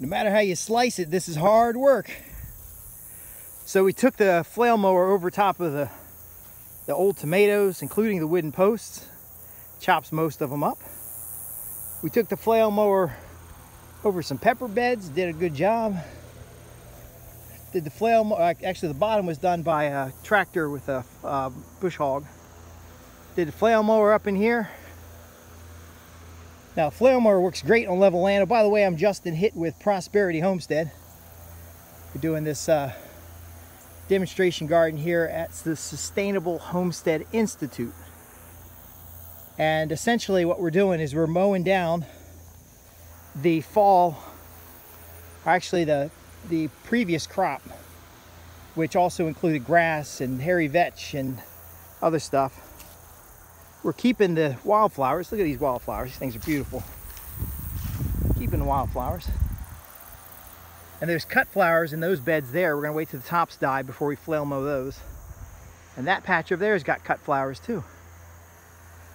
no matter how you slice it, this is hard work. So we took the flail mower over top of the, the old tomatoes, including the wooden posts, chops most of them up. We took the flail mower over some pepper beds, did a good job. Did the flail, actually the bottom was done by a tractor with a uh, bush hog. Did the flail mower up in here. Now flail mower works great on level land. Oh, by the way, I'm Justin Hitt with Prosperity Homestead. We're doing this uh, demonstration garden here at the Sustainable Homestead Institute. And essentially what we're doing is we're mowing down the fall, or actually the, the previous crop, which also included grass and hairy vetch and other stuff. We're keeping the wildflowers. Look at these wildflowers. These things are beautiful. Keeping the wildflowers. And there's cut flowers in those beds there. We're going to wait till the tops die before we flail mow those. And that patch over there has got cut flowers too.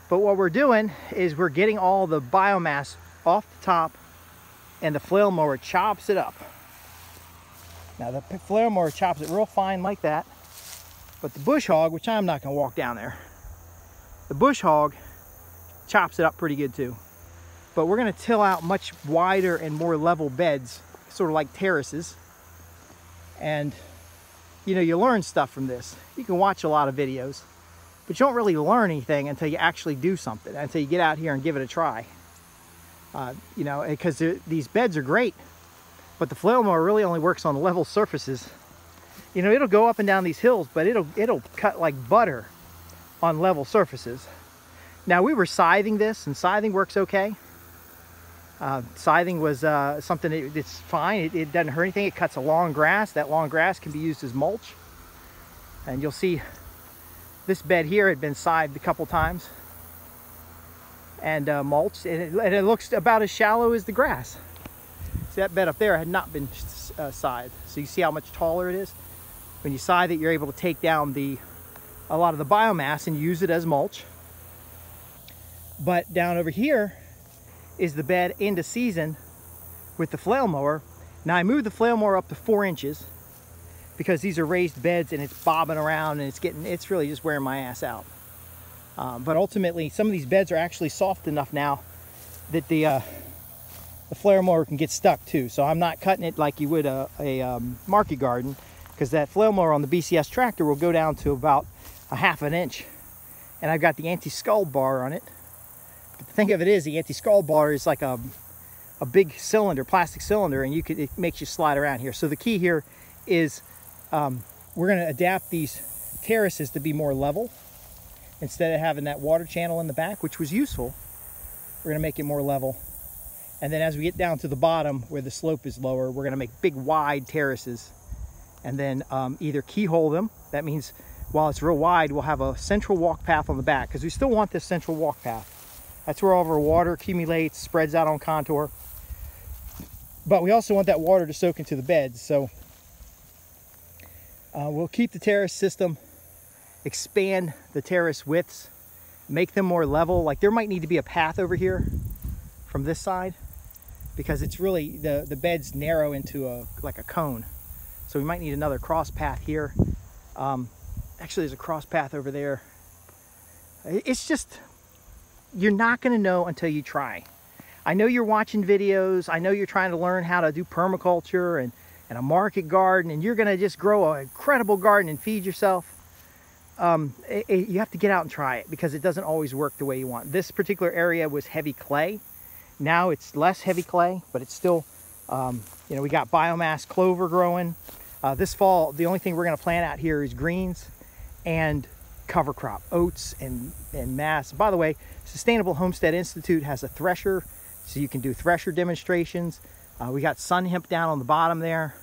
But what we're doing is we're getting all the biomass off the top and the flail mower chops it up. Now the flail mower chops it real fine like that. But the bush hog, which I'm not gonna walk down there, the bush hog chops it up pretty good too. But we're gonna till out much wider and more level beds, sort of like terraces. And you know, you learn stuff from this. You can watch a lot of videos, but you don't really learn anything until you actually do something, until you get out here and give it a try. Uh, you know, because these beds are great, but the flail mower really only works on level surfaces. You know, it'll go up and down these hills, but it'll it'll cut like butter on level surfaces. Now we were scything this, and scything works okay. Uh, scything was uh, something that, it's fine. It, it doesn't hurt anything. It cuts a long grass. That long grass can be used as mulch. And you'll see this bed here had been scythed a couple times and uh, mulched, and it, and it, looks about as shallow as the grass. See, that bed up there had not been uh, scythed. So you see how much taller it is? When you scythe it, you're able to take down the a lot of the biomass and use it as mulch. But down over here is the bed into season with the flail mower. Now I moved the flail mower up to four inches because these are raised beds and it's bobbing around and it's getting, it's really just wearing my ass out. Um, but ultimately, some of these beds are actually soft enough now that the uh, the flail mower can get stuck too. So I'm not cutting it like you would a, a um, market garden because that flail mower on the BCS tractor will go down to about a half an inch. And I've got the anti-scalp bar on it. But the thing of it is, the anti-scalp bar is like a, a big cylinder, plastic cylinder, and you could, it makes you slide around here. So the key here is um, we're gonna adapt these terraces to be more level instead of having that water channel in the back, which was useful, we're gonna make it more level. And then as we get down to the bottom where the slope is lower, we're gonna make big wide terraces and then um, either keyhole them. That means while it's real wide, we'll have a central walk path on the back because we still want this central walk path. That's where all of our water accumulates, spreads out on contour. But we also want that water to soak into the beds. So uh, we'll keep the terrace system expand the terrace widths, make them more level. Like there might need to be a path over here from this side because it's really, the, the bed's narrow into a like a cone. So we might need another cross path here. Um, actually, there's a cross path over there. It's just, you're not gonna know until you try. I know you're watching videos. I know you're trying to learn how to do permaculture and, and a market garden and you're gonna just grow an incredible garden and feed yourself um, it, it, you have to get out and try it because it doesn't always work the way you want. This particular area was heavy clay. Now it's less heavy clay, but it's still, um, you know, we got biomass clover growing. Uh, this fall, the only thing we're going to plant out here is greens and cover crop, oats and, and mass. By the way, Sustainable Homestead Institute has a thresher, so you can do thresher demonstrations. Uh, we got sun hemp down on the bottom there.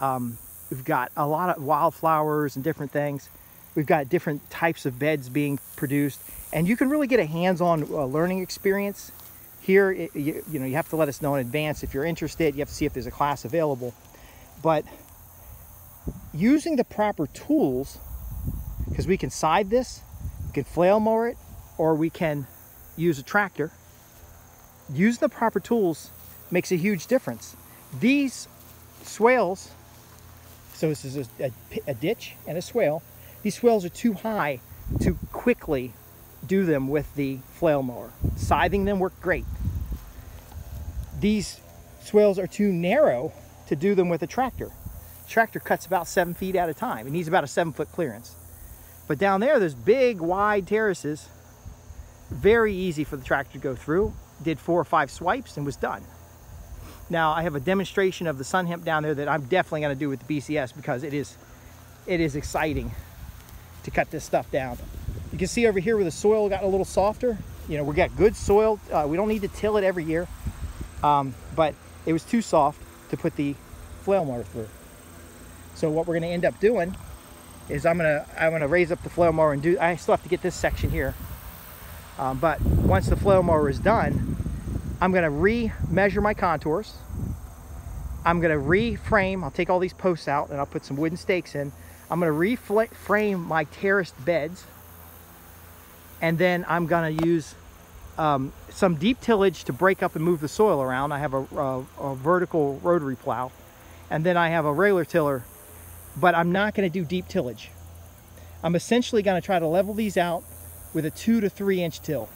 Um, we've got a lot of wildflowers and different things. We've got different types of beds being produced and you can really get a hands-on uh, learning experience. Here, it, you, you know, you have to let us know in advance if you're interested. You have to see if there's a class available. But using the proper tools, because we can scythe this, we can flail mower it, or we can use a tractor. Use the proper tools makes a huge difference. These swales, so this is a, a, a ditch and a swale, these swales are too high to quickly do them with the flail mower. Scything them worked great. These swales are too narrow to do them with a tractor. Tractor cuts about seven feet at a time. It needs about a seven foot clearance. But down there, there's big, wide terraces. Very easy for the tractor to go through. Did four or five swipes and was done. Now I have a demonstration of the sun hemp down there that I'm definitely gonna do with the BCS because it is, it is exciting to cut this stuff down. You can see over here where the soil got a little softer. You know, we got good soil. Uh, we don't need to till it every year. Um, but it was too soft to put the flail mower through. So what we're gonna end up doing is I'm gonna I'm gonna raise up the flail mower and do I still have to get this section here. Um, but once the flail mower is done, I'm gonna re-measure my contours. I'm gonna reframe, I'll take all these posts out and I'll put some wooden stakes in. I'm gonna reframe my terraced beds and then I'm gonna use um, some deep tillage to break up and move the soil around. I have a, a, a vertical rotary plow and then I have a railer tiller, but I'm not gonna do deep tillage. I'm essentially gonna try to level these out with a two to three inch till.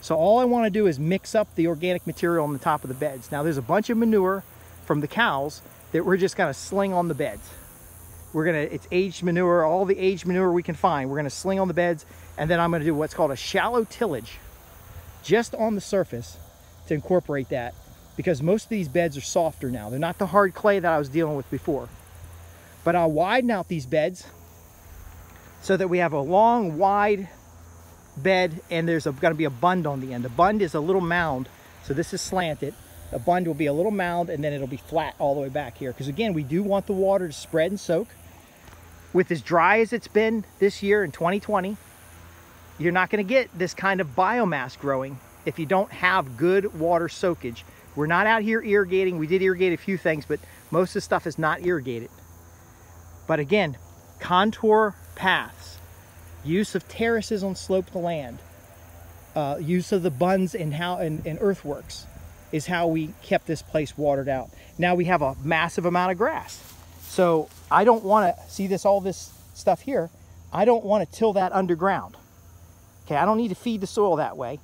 So all I wanna do is mix up the organic material on the top of the beds. Now there's a bunch of manure from the cows that we're just gonna sling on the beds. We're gonna, it's aged manure, all the aged manure we can find. We're gonna sling on the beds and then I'm gonna do what's called a shallow tillage just on the surface to incorporate that because most of these beds are softer now. They're not the hard clay that I was dealing with before. But I'll widen out these beds so that we have a long, wide bed and there's going to be a bund on the end. The bund is a little mound, so this is slanted. The bund will be a little mound and then it'll be flat all the way back here. Because again, we do want the water to spread and soak. With as dry as it's been this year in 2020, you're not going to get this kind of biomass growing if you don't have good water soakage. We're not out here irrigating. We did irrigate a few things, but most of the stuff is not irrigated. But again, contour paths, use of terraces on slope to land, uh, use of the bunds and how and, and earthworks is how we kept this place watered out. Now we have a massive amount of grass. So I don't want to see this all this stuff here. I don't want to till that underground. Okay, I don't need to feed the soil that way.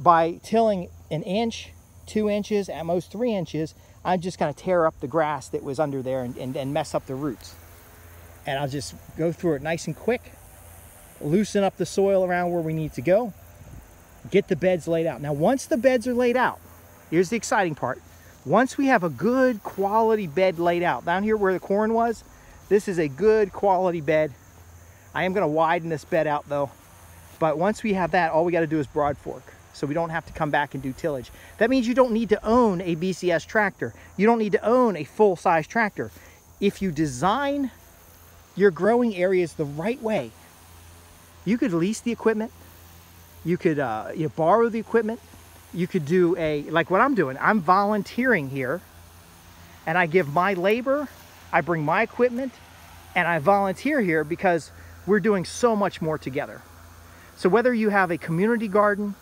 By tilling an inch, two inches, at most three inches, I'm just gonna tear up the grass that was under there and, and, and mess up the roots. And I'll just go through it nice and quick, loosen up the soil around where we need to go, get the beds laid out. Now, once the beds are laid out, here's the exciting part. Once we have a good quality bed laid out, down here where the corn was, this is a good quality bed. I am gonna widen this bed out though but once we have that, all we got to do is broad fork. So we don't have to come back and do tillage. That means you don't need to own a BCS tractor. You don't need to own a full-size tractor. If you design your growing areas the right way, you could lease the equipment. You could uh, you know, borrow the equipment. You could do a, like what I'm doing. I'm volunteering here and I give my labor, I bring my equipment, and I volunteer here because we're doing so much more together. So whether you have a community garden,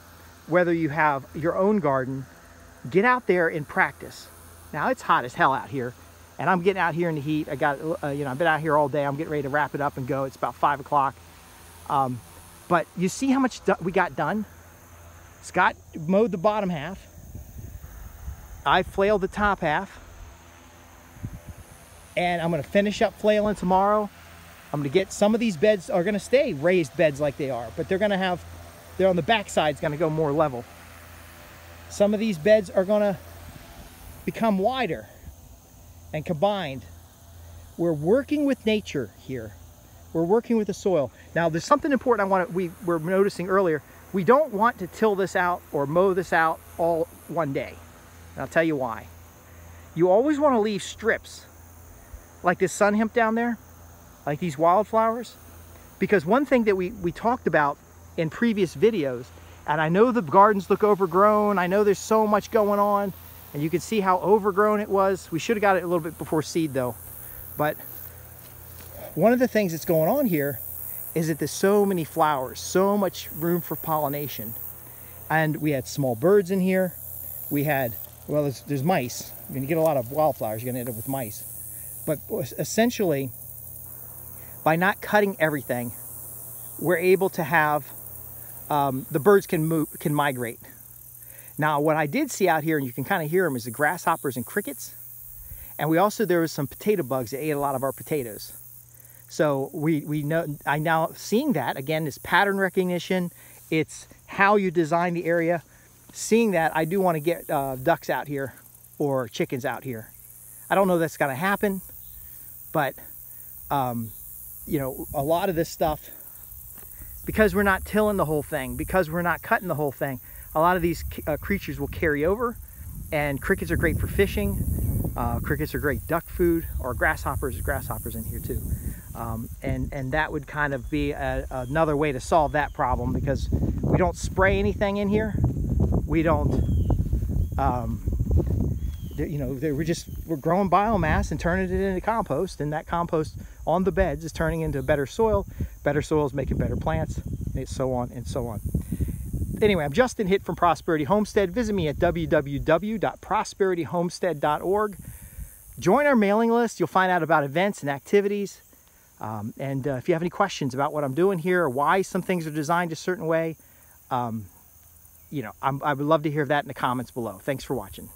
whether you have your own garden, get out there and practice. Now it's hot as hell out here and I'm getting out here in the heat. I got, uh, you know, I've been out here all day. I'm getting ready to wrap it up and go. It's about five o'clock. Um, but you see how much we got done? Scott mowed the bottom half. I flailed the top half. And I'm gonna finish up flailing tomorrow. I'm gonna get, some of these beds are gonna stay raised beds like they are, but they're gonna have, they're on the back side, it's gonna go more level. Some of these beds are gonna become wider and combined. We're working with nature here. We're working with the soil. Now there's something important I want to, we were noticing earlier. We don't want to till this out or mow this out all one day. And I'll tell you why. You always want to leave strips like this sun hemp down there like these wildflowers. Because one thing that we, we talked about in previous videos, and I know the gardens look overgrown, I know there's so much going on, and you can see how overgrown it was. We should have got it a little bit before seed though. But one of the things that's going on here is that there's so many flowers, so much room for pollination. And we had small birds in here. We had well, there's, there's mice. Going to get a lot of wildflowers. You're to end up with mice. But essentially, by not cutting everything, we're able to have um, the birds can move, can migrate. Now, what I did see out here, and you can kind of hear them, is the grasshoppers and crickets. And we also, there was some potato bugs that ate a lot of our potatoes. So we, we know, I now seeing that, again, is pattern recognition. It's how you design the area. Seeing that, I do want to get uh, ducks out here or chickens out here. I don't know that's going to happen, but, um, you know, a lot of this stuff, because we're not tilling the whole thing, because we're not cutting the whole thing, a lot of these uh, creatures will carry over and crickets are great for fishing. Uh, crickets are great duck food or grasshoppers, grasshoppers in here too. Um, and, and that would kind of be a, another way to solve that problem because we don't spray anything in here. We don't, um, you know, we're just, we're growing biomass and turning it into compost and that compost on the beds is turning into better soil. Better soil is making better plants, and so on and so on. Anyway, I'm Justin Hitt from Prosperity Homestead. Visit me at www.prosperityhomestead.org. Join our mailing list. You'll find out about events and activities. Um, and uh, if you have any questions about what I'm doing here or why some things are designed a certain way, um, you know, I'm, I would love to hear that in the comments below. Thanks for watching.